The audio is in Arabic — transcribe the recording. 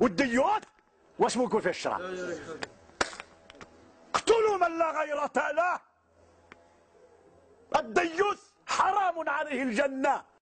والديوت واش يقول في الشرع؟ اقتلوا من لا غيرة له الديوث حرام عليه الجنة.